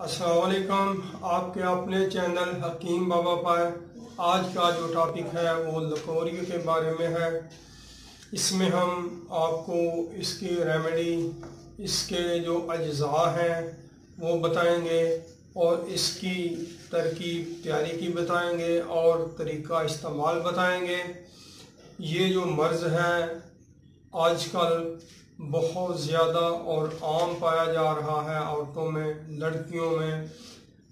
असलकम आपके अपने चैनल हकीम बाबा पर आज का जो टॉपिक है, वो लकोरियो के बारे में है। इसमें हम आपको इसकी रेमेडी इसके जो अज्जा हैं, वो बताएँगे और इसकी तरकीब, तैयारी की बताएँगे और तरीका इस्तेमाल बताएँगे। ये जो मर्ज़ है, आजकल बहुत ज़्यादा और आम पाया जा रहा है औरतों में, लड़कियों में।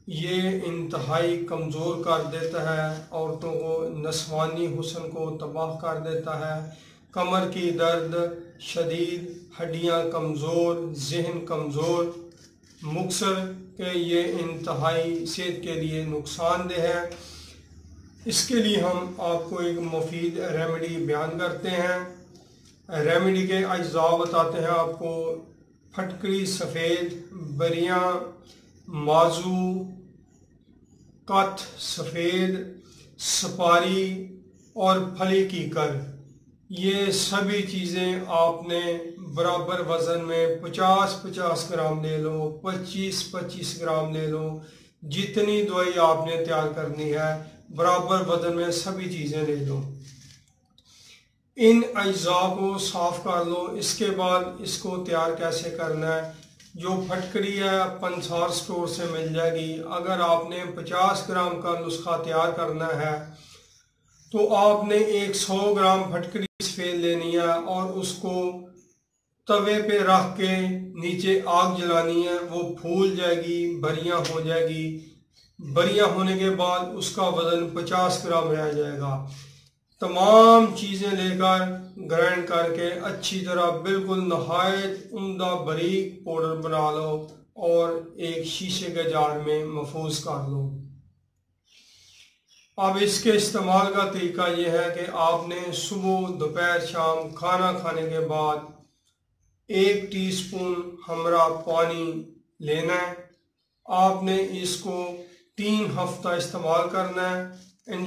ये इंतहाई कमज़ोर कर देता है, औरतों को, नस्वानी हुसन को तबाह कर देता है। कमर की दर्द, शदीद, हड्डियाँ कमज़ोर, जहन कमज़ोर। मुक्सर के ये इंतहाई सेहत के लिए नुकसानदेह है। इसके लिए हम आपको एक मुफीद रेमेडी बयान करते हैं। रेमेडी के अज्जा बताते हैं आपको। फटकरी, सफ़ेद, बरिया, माजू कथ सफ़ेद, सपारी और फली की कर। ये सभी चीज़ें आपने बराबर वज़न में 50-50 ग्राम ले लो 25-25 ग्राम ले लो, जितनी दवाई आपने तैयार करनी है, बराबर वज़न में सभी चीज़ें ले लो। इन अज्जा को साफ़ कर लो। इसके बाद इसको तैयार कैसे करना है? जो फटकड़ी है, पंसार स्टोर से मिल जाएगी। अगर आपने 50 ग्राम का नुस्खा तैयार करना है तो आपने 100 ग्राम फटकड़ी सफ़ेद लेनी है और उसको तवे पे रख के नीचे आग जलानी है। वो फूल जाएगी बरियाँ हो जाएगी। बरियाँ होने के बाद उसका वज़न 50 ग्राम रह जाएगा। तमाम चीज़ें लेकर ग्राइंड करके अच्छी तरह बिल्कुल नहायत उमदा बरीक पाउडर बना लो और एक शीशे के जार में महफूज कर लो। अब इसके इस्तेमाल का तरीका यह है कि आपने सुबह, दोपहर, शाम खाना खाने के बाद एक टीस्पून हमरा पानी लेना है। आपने इसको तीन हफ़्ता इस्तेमाल करना है। इन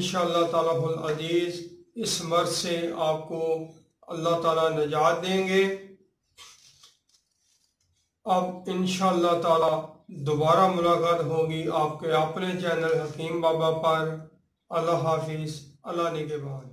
ताला अज़ीज़। इस मर्ज से आपको अल्लाह ताला निजात देंगे। अब इन ताला दोबारा मुलाकात होगी आपके अपने चैनल हकीम बाबा पर। अल्लाह हाफिज़, अल्लाह निगेबान